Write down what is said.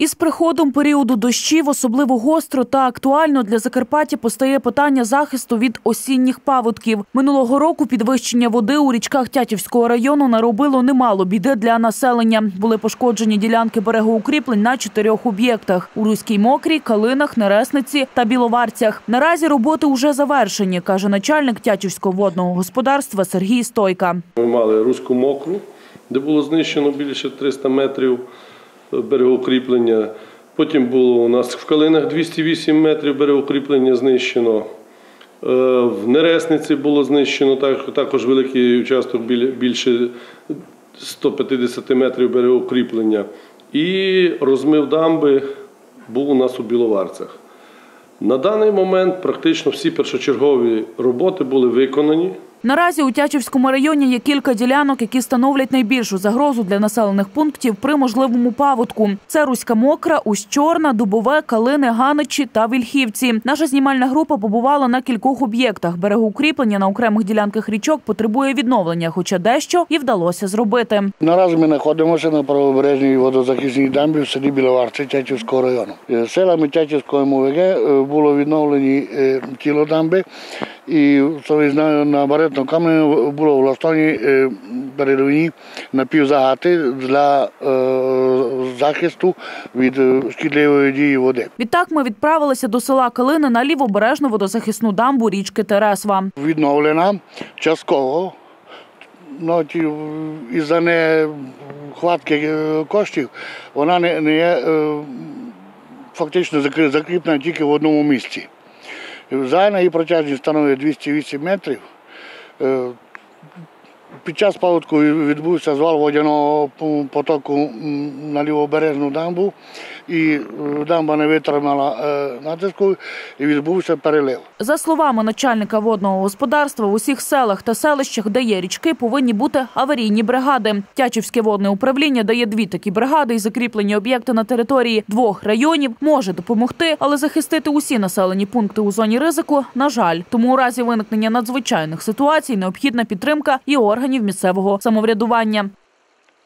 Із приходом періоду дощів особливо гостро та актуально для Закарпаття постає питання захисту від осінніх паводків. Минулого року підвищення води у річках Тятівського району наробило немало біди для населення. Були пошкоджені ділянки берегоукріплень на чотирьох об'єктах: у Руській Мокрій, Калинах, Нересниці та Біловарцях. Наразі роботи вже завершені, каже начальник Тятівського водного господарства Сергій Стойка. Ми мали руську мокру, де було знищено більше 300 метрів берегоукріплення. Потім було у нас в Калинах 208 метрів берегоукріплення знищено. Е, В Нересниці було знищено також великий участок більше 150 метрів берегоукріплення. І розмив дамби був у нас у Біловарцях. На даний момент практично всі першочергові роботи були виконані. Наразі у Тячівському районі є кілька ділянок, які становлять найбільшу загрозу для населених пунктів при можливому паводку. Це Руська Мокра, Усть-Чорна, Дубове, Калини, Ганичі та Вільхівці. Наша знімальна група побувала на кількох об'єктах. Берегоукріплення на окремих ділянках річок потребує відновлення, хоча дещо і вдалося зробити. Наразі ми знаходимося на правобережній водозахисній дамбі в селі Біловарці Тячівського району. Е, Селами Тячівського МОВГ е, було відновлені е, тіло дамби, і на баретному камені було влаштовані передові напівзагати для захисту від шкідливої дії води. Відтак ми відправилися до села Калини на лівобережну водозахисну дамбу річки Тересва. Відновлена частково. Ну, із-за нехватки е, коштів вона не, не є е, фактично закріплена тільки в одному місці. Загальна її протяжність становить 208 метрів. Під час паводку відбувся звал водяного потоку на лівобережну дамбу, і е, дамба не витримала е, натиску і відбувся перелив. За словами начальника водного господарства, в усіх селах та селищах, де є річки, повинні бути аварійні бригади. Тячівське водне управління дає дві такі бригади, і закріплені об'єкти на території двох районів може допомогти, але захистити усі населені пункти у зоні ризику на жаль. Тому у разі виникнення надзвичайних ситуацій необхідна підтримка і органів місцевого самоврядування.